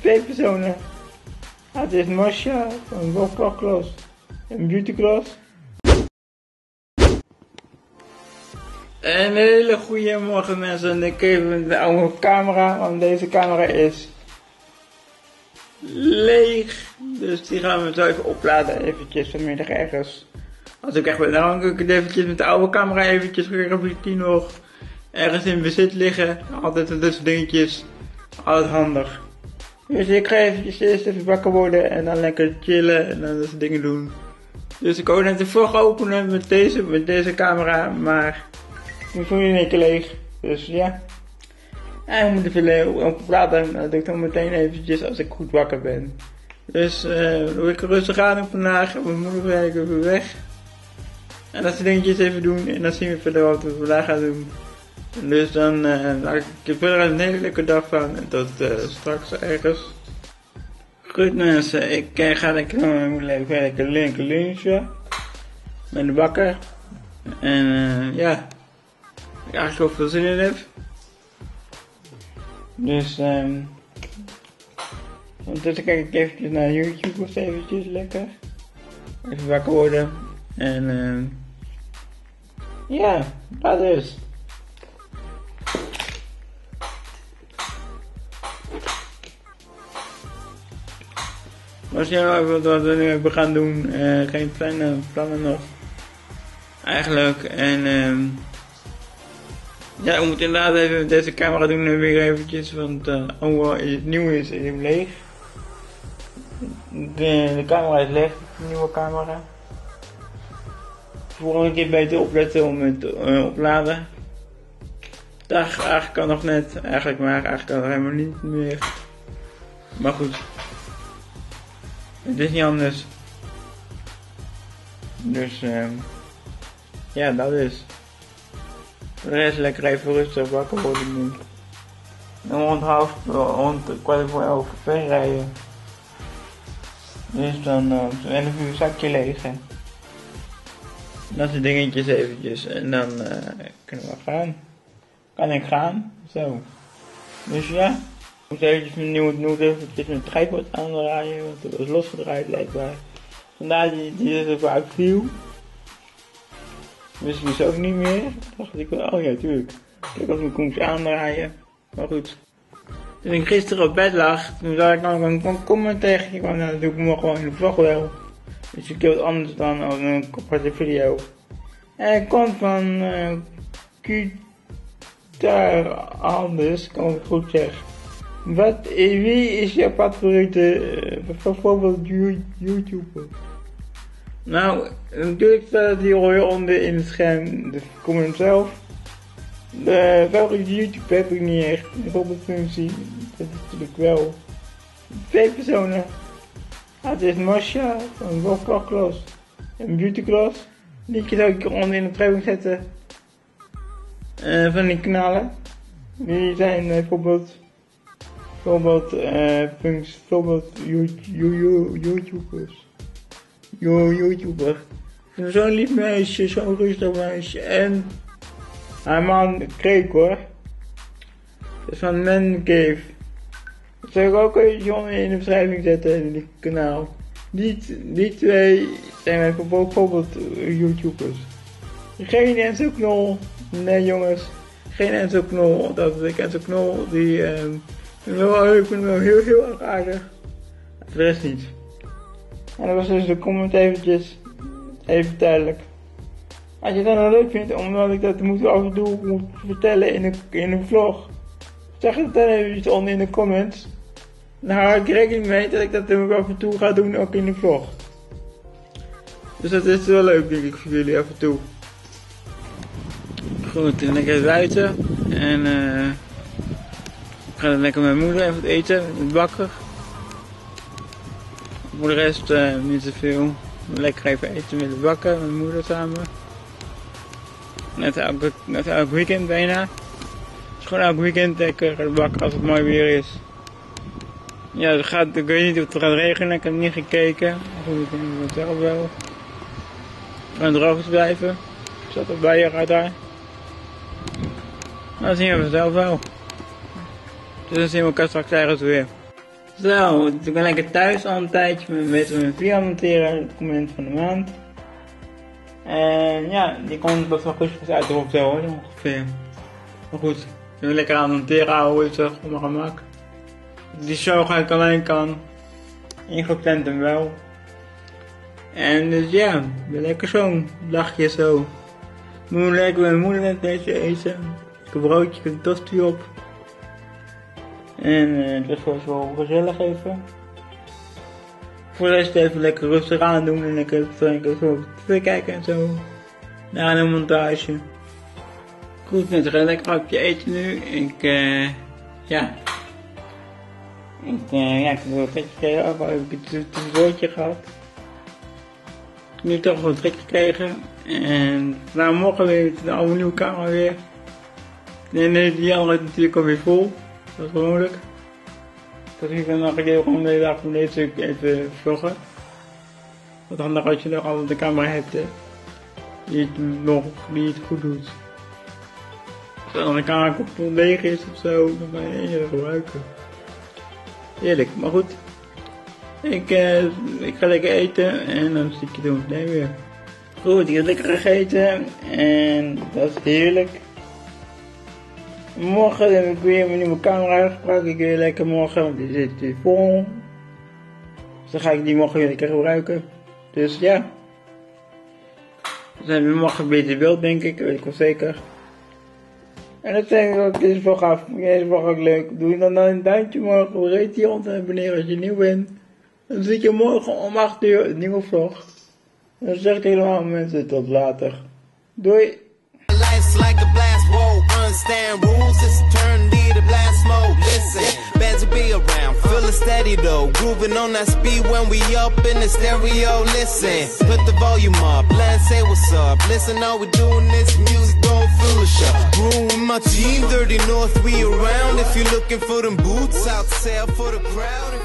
Twee personen. Het is Masha van Wolfkloklos en Beautycross. Een hele goede morgen mensen. Ik even de oude camera, want deze camera is leeg. Dus die gaan we zo even opladen, eventjes vanmiddag ergens. Als ik echt ben, dan kan ik het eventjes met de oude camera eventjes of die nog ergens in bezit liggen. Altijd dat soort dingetjes. Altijd handig. Dus ik ga eventjes eerst even wakker worden en dan lekker chillen en dan dat dingen doen. Dus ik wou net de vlog openen met deze, met deze camera, maar die voel je één keer leeg. Dus ja. En we moeten veel opladen. Dat doe ik dan meteen eventjes als ik goed wakker ben. Dus uh, doe ik rustig aan vandaag. Mijn moeder werkt even weg. En dat soort dingetjes even doen. En dan zien we verder wat we vandaag gaan doen. Dus dan uh, ik er verder een leuke dag van. En tot uh, straks ergens. Goed mensen, ik uh, ga lekker leven lekker lekker lunchen. Met de bakker. En uh, ja, ik eigenlijk veel zin in heb. Dus um, ondertussen kijk ik eventjes naar YouTube of eventjes lekker. Even wakker worden. En um, ja, dat is. Maar ja, wat we nu hebben gaan doen, uh, geen plannen, plannen nog. Eigenlijk. En um, ja, we moeten inderdaad even deze camera doen en weer eventjes, want uh, oh, het nieuw is, is hem leeg. De, de camera is leeg, de nieuwe camera. Volgende keer beter opletten om het uh, opladen. Dag, eigenlijk kan nog net, eigenlijk maar, eigenlijk kan helemaal niet meer. Maar goed. Het is niet anders. Dus, um, ja, dat is. De rest lekker even rustig wakker worden nu. En rond half, rond kwart voor elf rijden. Dus dan uh, 11 uur zakje leeg. Dat soort dingetjes eventjes. En dan uh, kunnen we gaan. Kan ik gaan? Zo. Dus ja. Moet eventjes mijn nieuwe noeden. eventjes mijn tripod aandraaien. Want het was losgedraaid blijkbaar. Vandaar die, is er vaak viel. Wist ik dus ook niet meer. dacht ik oh ja, tuurlijk. Ik was mijn koens aandraaien. Maar goed. Toen ik gisteren op bed lag, toen zag ik nog een comment tegen. Ik kwam nou, doe ik me gewoon in de vlog wel. Dus ik wat anders dan als een korte video. En het komt van uh, Kutar Anders, kan ik goed zeggen. Wat, wie is jouw favoriete, uh, bijvoorbeeld YouTuber? Nou, natuurlijk staat die al onder in het scherm, de comment zelf. Favoriete YouTube heb ik niet echt. Bijvoorbeeld functie, dat is natuurlijk wel. Twee personen. Het is Masha van Wolfkloklos en Beautycross. Die zou ik onder in de beschrijving zetten. Uh, van die kanalen. Die zijn uh, bijvoorbeeld, uh, functies, bijvoorbeeld YouTubers. Yo, YouTuber. Zo'n lief meisje, zo'n rustig meisje. En haar man kreeg hoor. Dat is van Man Cave. Dat zal ik ook even in de beschrijving zetten in het kanaal. Die, die twee zijn bijvoorbeeld YouTubers. Geen Enzo Knol. Nee jongens. Geen Enzo Knol. Dat is Enzo Knol. Die um, wel leuk, vind wel heel heel erg aardig. De rest niet. En dat was dus de comment eventjes, even duidelijk. Als je dat nou leuk vindt, omdat ik dat moet af en toe moet vertellen in een, in een vlog, zeg het dan even onder in de comments. Dan hou ik rekening mee dat ik dat ook af en toe ga doen, ook in de vlog. Dus dat is wel leuk, denk ik, voor jullie af en toe. Goed, dan lekker buiten. En uh, ik ga lekker met mijn moeder even eten, met bakker. Voor de rest uh, niet zoveel. Lekker even eten met de bakken, met mijn moeder samen. Net elke, net elk weekend bijna. Het is gewoon elk weekend lekker de bakken als het mooi weer is. Ja, het gaat, ik weet niet of het gaat regenen, ik heb niet gekeken. Goed, ik denk het zelf wel. Gaat droog blijven. Ik zat erbij je gaat daar. Dan zien we zelf wel. Dus dan zien we elkaar straks ergens weer. Zo, ik ben lekker thuis al een tijdje. Met video monteren, het moment van de maand. En ja, die komt best wel goed uit of zo hoor, ongeveer. Maar goed, ik ben lekker aan het monteren houden, zeg, op mijn gemak. Die show ga ik alleen kan. Ingepland hem wel. En dus ja, ben lekker zo'n dagje zo. Moet lekker met mijn moeder net eten. Ik heb een broodje, een tosti op. En uh, het was wel gezellig even. Voor de rest even lekker rustig aan doen en lekker even zo tv kijken en zo. Na een montage. Goed, net een lekker hapje eten nu. Ik, eh, ja. Ik, uh, ja, ik heb een trek gekregen, ook al heb ik woordje gehad. Nu toch wel een trek gekregen. En nou, morgen weer de oude nieuwe kamer weer. En die andere natuurlijk alweer vol. Dat is gewoonlijk. Dus ik ben nog een keer gewoon de hele even vloggen. Wat handig als je nog altijd de camera hebt. Die het nog niet goed doet. Als dan de camera kapot leeg is of zo, dan kan je één gebruiken. Eerlijk, maar goed. Ik, uh, ik ga lekker eten en dan zie ik je doen nee weer. Goed, ik heb lekker gegeten en dat is heerlijk. Morgen heb ik weer mijn nieuwe camera gebruikt. Ik weer lekker morgen, want die zit weer vol. Dus dan ga ik die morgen weer lekker gebruiken. Dus ja. Dan zijn we morgen beter beeld, denk ik. Weet ik wel zeker. En dat denk ik ook, is wel gaaf. Deze vlog ook leuk. Doe je dan een duimpje morgen. Reed die rond en abonneer als je nieuw bent. Dan zie je morgen om 8 uur een nieuwe vlog. En dan zeg ik helemaal mensen tot later. Doei! Understand rules, it's eternity to blast mode. Listen, bad to be around, feeling steady though, grooving on that speed when we up in the stereo. Listen, put the volume up, let's say what's up. Listen, all we doing this music, don't a shot. Room with my team, 30 North, we around. If you're looking for them boots, out sale for the crowd.